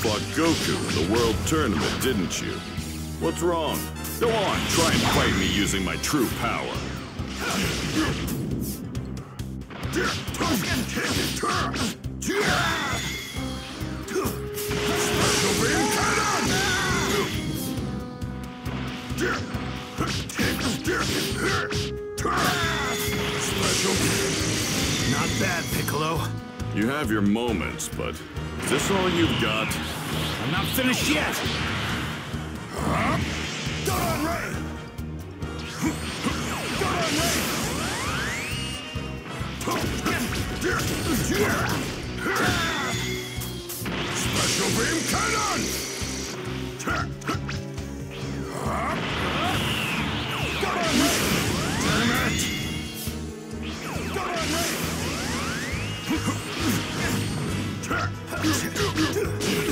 fought Goku in the World Tournament, didn't you? What's wrong? Go on, try and fight me using my true power. Not bad, Piccolo. You have your moments, but is this all you've got? I'm not finished yet. Huh? Dodon Ray! Dodon Ray! Special beam cannon! どうぞ。